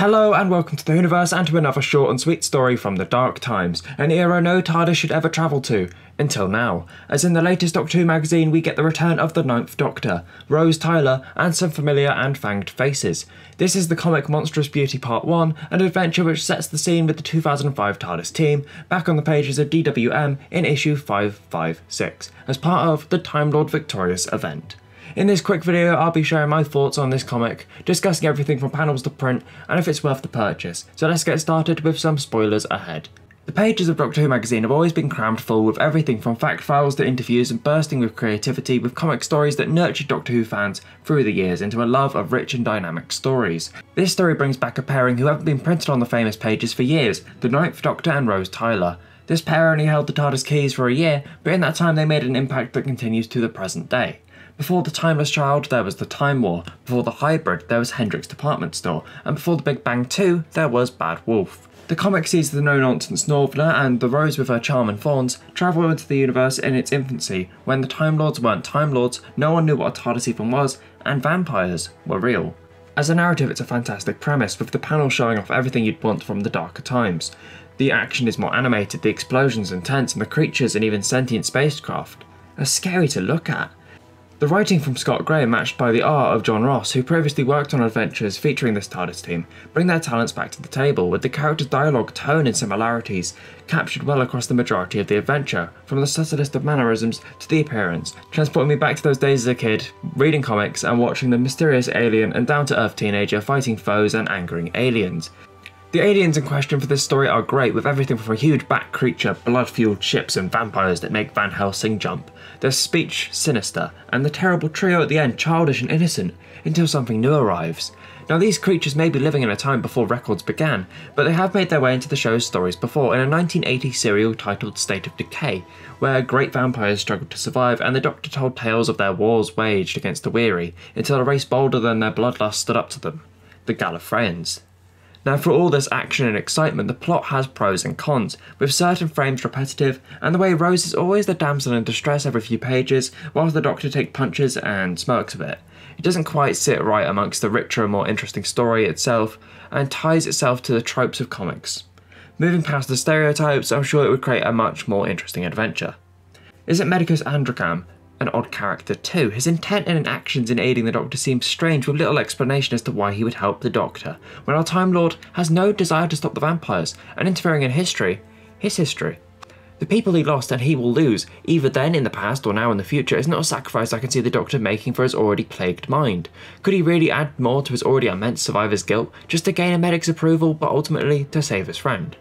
Hello and welcome to the Whoniverse and to another short and sweet story from the Dark Times, an era no TARDIS should ever travel to, until now. As in the latest Doctor Who magazine, we get the return of the Ninth Doctor, Rose Tyler, and some familiar and fanged faces. This is the comic Monstrous Beauty Part 1, an adventure which sets the scene with the 2005 TARDIS team, back on the pages of DWM in issue 556, as part of the Time Lord Victorious event. In this quick video, I'll be sharing my thoughts on this comic, discussing everything from panels to print, and if it's worth the purchase. So let's get started with some spoilers ahead. The pages of Doctor Who magazine have always been crammed full with everything from fact files to interviews and bursting with creativity with comic stories that nurtured Doctor Who fans through the years into a love of rich and dynamic stories. This story brings back a pairing who haven't been printed on the famous pages for years, the Ninth Doctor and Rose Tyler. This pair only held the TARDIS keys for a year, but in that time they made an impact that continues to the present day. Before the Timeless Child, there was the Time War. Before the Hybrid, there was Henrik's Department Store. And before the Big Bang 2, there was Bad Wolf. The comic sees the no-nonsense Northerner and the Rose with her charm and thorns travel into the universe in its infancy, when the Time Lords weren't Time Lords, no one knew what a TARDIS even was, and vampires were real. As a narrative, it's a fantastic premise, with the panel showing off everything you'd want from the darker times. The action is more animated, the explosions intense, and the creatures and even sentient spacecraft are scary to look at. The writing from Scott Gray matched by the art of John Ross, who previously worked on adventures featuring this TARDIS team, bring their talents back to the table, with the characters' dialogue, tone, and similarities captured well across the majority of the adventure, from the subtlest of mannerisms to the appearance, transporting me back to those days as a kid, reading comics and watching the mysterious alien and down to earth teenager fighting foes and angering aliens. The aliens in question for this story are great, with everything from a huge bat creature, blood fueled ships, and vampires that make Van Helsing jump. Their speech sinister, and the terrible trio at the end childish and innocent, until something new arrives. Now, these creatures may be living in a time before records began, but they have made their way into the show's stories before in a 1980 serial titled State of Decay, where great vampires struggled to survive and the Doctor told tales of their wars waged against the weary until a race bolder than their bloodlust stood up to them the Gallifreyans. Now, for all this action and excitement, the plot has pros and cons, with certain frames repetitive, and the way Rose is always the damsel in distress every few pages, whilst the Doctor takes punches and smirks a bit. It doesn't quite sit right amongst the richer and more interesting story itself, and ties itself to the tropes of comics. Moving past the stereotypes, I'm sure it would create a much more interesting adventure. Is it Medicus Androcam an odd character too. His intent and actions in aiding the Doctor seem strange with little explanation as to why he would help the Doctor, when our Time Lord has no desire to stop the vampires, and interfering in history, his history. The people he lost and he will lose, either then in the past or now in the future, is not a sacrifice I can see the Doctor making for his already plagued mind. Could he really add more to his already immense survivor's guilt, just to gain a medic's approval, but ultimately to save his friend?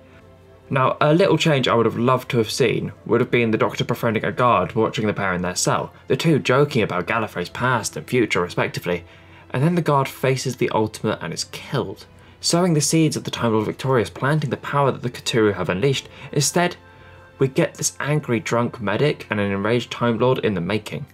Now, a little change I would have loved to have seen would have been the Doctor befriending a guard watching the pair in their cell, the two joking about Gallifrey's past and future respectively, and then the guard faces the ultimate and is killed, sowing the seeds of the Time Lord Victorious, planting the power that the Kotturuh have unleashed. Instead, we get this angry drunk medic and an enraged Time Lord in the making,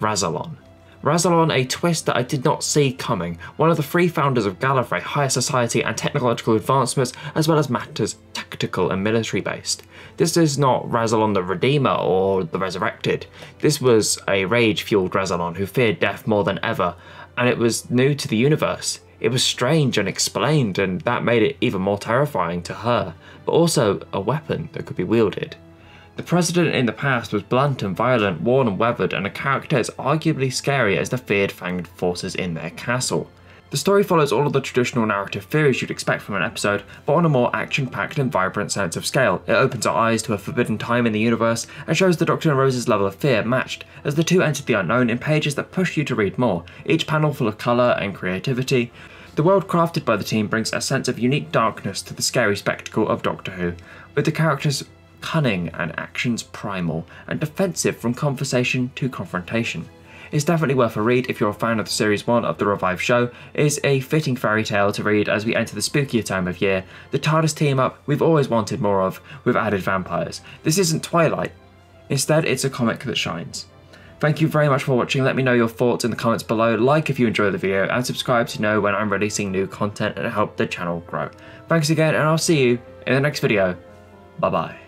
Rassilon. Rassilon, a twist that I did not see coming, one of the three founders of Gallifrey, higher society and technological advancements, as well as matters tactical and military based. This is not Rassilon the Redeemer or the Resurrected. This was a rage fueled Rassilon who feared death more than ever, and it was new to the universe. It was strange and explained, and that made it even more terrifying to her, but also a weapon that could be wielded. The president in the past was blunt and violent, worn and weathered, and a character as arguably scary as the feared fanged forces in their castle. The story follows all of the traditional narrative theories you'd expect from an episode, but on a more action-packed and vibrant sense of scale. It opens our eyes to a forbidden time in the universe and shows the Doctor and Rose's level of fear matched, as the two enter the unknown in pages that push you to read more, each panel full of colour and creativity. The world crafted by the team brings a sense of unique darkness to the scary spectacle of Doctor Who, with the characters cunning and actions primal, and defensive from conversation to confrontation. It's definitely worth a read if you're a fan of the Series 1 of the revived show. It is a fitting fairy tale to read as we enter the spookier time of year, the TARDIS team up we've always wanted more of, with added vampires. This isn't Twilight, instead it's a comic that shines. Thank you very much for watching, let me know your thoughts in the comments below, like if you enjoy the video, and subscribe to know when I'm releasing new content and help the channel grow. Thanks again, and I'll see you in the next video. Bye bye.